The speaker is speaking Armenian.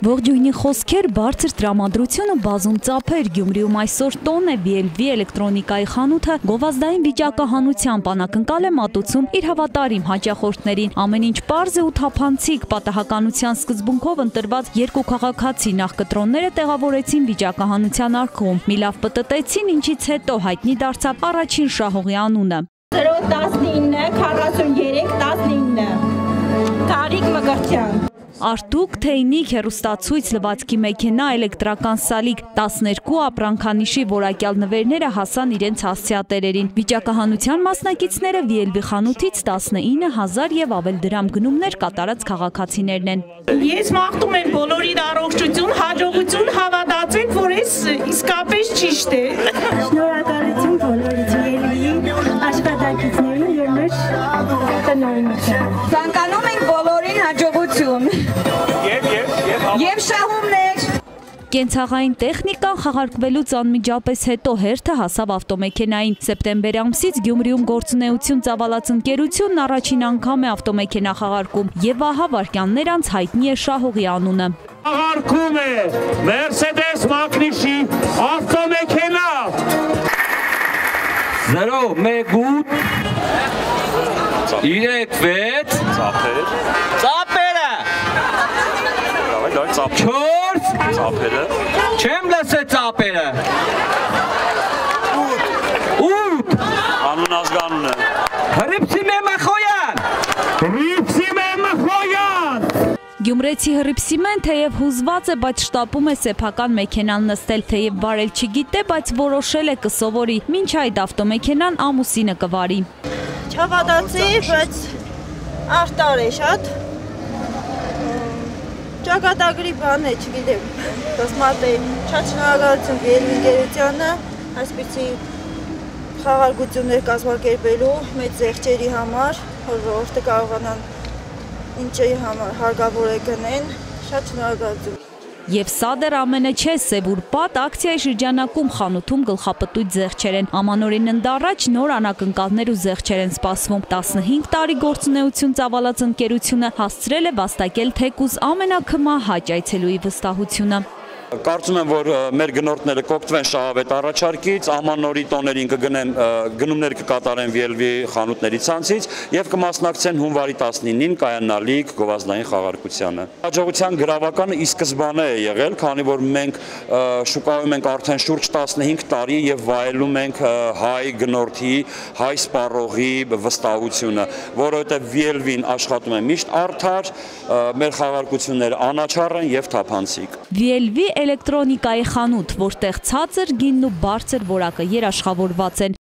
Ողջույնի խոսքեր, բարձր տրամադրությունը բազում ծափեր, Գյումրիում այսօր տոն է VLV էլեկտրոնիկայի խանութը գովազդային վիճակահանությամբ անակնկալ է մատուցում իր հավատարիմ հաճախորդներին։ Ամեն ինչ պարզ է ու թափանցիկ, պատահականության սկզբունքով ընտրված երկու քաղաքացի նախկտրոնները տեղավորեցին վիճակահանության արխում։ Մի լավ պտտեցին, ինչից հետո հայտնի դարձավ առաջին շահողի անունը։ 019 Արտուկ, թեյնիկ, հերուստացույց, լվացքի մեքենա, էլեկտրական սալիկ, 12 ապրանքանիշի որակյալ նվերները հասան իրենց հասցեատերերին։ Վիճակահանության մասնակիցները VLV խանութից 19,000 եւ ավել դրամ գնումներ կատարած քաղաքացիներն են։ Ես մաղթում եմ բոլորին առողջություն, հաջողություն, հավատացեք, որ այս իսկապես ճիշտ է։ Շնորհակալություն բոլորից ելույի աշխատակիցներին եւ մեր տնօրինության։ Եվ շահումներ։ Կենցաղային տեխնիկան խաղարկվելուց անմիջապես հետո հերթը հասավ ավտոմեքենային։ Սեպտեմբեր ամսից Գյումրիում գործունեություն ծավալած ընկերությունն առաջին անգամ է ավտոմեքենա խաղարկում եւ ահա վարքյաններ անց հայտնի է շահողի անունը։ աղարկում է Mercedes Magnişi ավտոմեքենա 0 1 8 3 6 ծափեր Ծապերը Լավ ծափ 4 ծափերը Չեմ լսել ծապերը 8 անուն ազգանունը Հրիփսի մեմախոյան Ռիփսիմե Մխոյան Գյումրեցի հրիփսիմեն թեև հուզված է, բայց շտապում է սեփական մեքենան նստել, թեև վարել չգիտե, բայց որոշել է կսովորի։ Մինչ այդ ավտոմեքենան ամուսինը կվարի։ Չավադացի, բայց արտար է շատ։ Ճակատագրի բան է, չգիտեմ, դասմատ է, շատ շնորհակալություն Գերվի գերությանը, այսպիսի խաղարկություններ կազմակերպելու մեծ զեղչերի համար, որ ժողովուրդը կարողանան ինչի համար հարգավոր է գնեն, շատ շնորհակալություն։ Եվ սա դեռ ամենը չէ, Սևուր պատ ակցիայի շրջանակում խանութում գլխապտույտ զեղչեր են։ Ամանորին ընդառաջ նոր անակնկալներ ու զեղչեր են սպասվում։ 15 տարի գործունեություն ծավալած ընկերությունը հասցրել է վաստակել թեկուզ ամենակմա հաճ այցելուի վստահությունը։ Կարծում եմ, որ մեր գնորդները կօգտվեն շահավետ առաջարկից, ամանորի տոներին կգնեն գնումներ կկատարեն VLV խանութների ցանցից եւ կմասնակցեն հունվարի 19-ին կայանալիք գովազդային խաղարկությանը։ Հաջողության գրավականը ի սկզբանե է եղել, քանի որ մենք շուկայում ենք արդեն շուրջ 15 տարի եւ վայելում ենք հայ գնորդի, հայ սպառողի վստահությունը, որովհետեւ VLV-ն աշխատում է միշտ արդար, մեր խաղարկությունները անաչառ են եւ թափանցիկ։ VLV էլեկտրոնիկայի խանութ, որտեղ ցածր գինն ու բարձր որակը երաշխավորված են։